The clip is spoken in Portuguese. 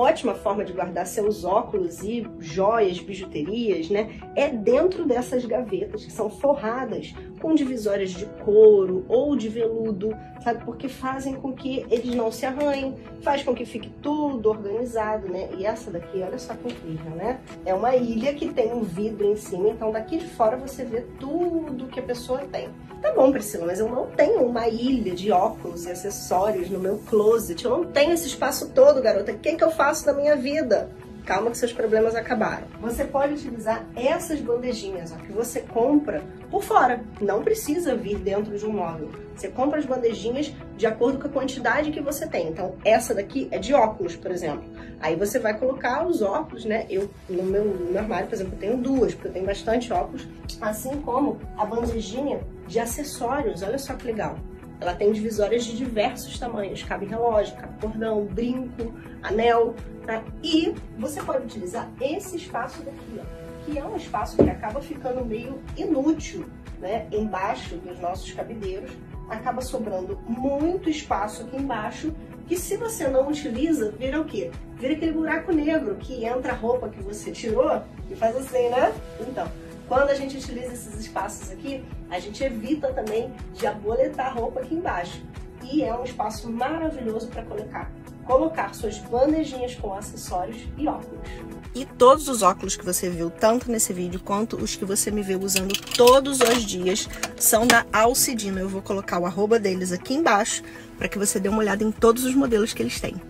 ótima forma de guardar seus óculos e joias, bijuterias, né? É dentro dessas gavetas que são forradas com divisórias de couro ou de veludo, sabe? Porque fazem com que eles não se arranhem, faz com que fique tudo organizado, né? E essa daqui, olha só que incrível, né? É uma ilha que tem um vidro em cima, então daqui de fora você vê tudo que a pessoa tem. Tá bom, Priscila, mas eu não tenho uma ilha de óculos e acessórios no meu closet. Eu não tenho esse espaço todo, garota. O que, que eu faço da minha vida? Calma que seus problemas acabaram. Você pode utilizar essas bandejinhas ó, que você compra por fora. Não precisa vir dentro de um móvel. Você compra as bandejinhas de acordo com a quantidade que você tem. Então, essa daqui é de óculos, por exemplo. Aí você vai colocar os óculos, né? Eu, no meu, no meu armário, por exemplo, eu tenho duas, porque eu tenho bastante óculos. Assim como a bandejinha de acessórios. Olha só que legal. Ela tem divisórias de diversos tamanhos, cabe relógio, cabe cordão, brinco, anel, tá? E você pode utilizar esse espaço daqui, ó, que é um espaço que acaba ficando meio inútil, né? Embaixo dos nossos cabideiros, acaba sobrando muito espaço aqui embaixo, que se você não utiliza, vira o quê? Vira aquele buraco negro que entra a roupa que você tirou e faz assim, né? Então, quando a gente utiliza esses espaços aqui, a gente evita também de aboletar roupa aqui embaixo. E é um espaço maravilhoso para colocar colocar suas bandejinhas com acessórios e óculos. E todos os óculos que você viu, tanto nesse vídeo quanto os que você me viu usando todos os dias, são da Alcidino. Eu vou colocar o arroba deles aqui embaixo para que você dê uma olhada em todos os modelos que eles têm.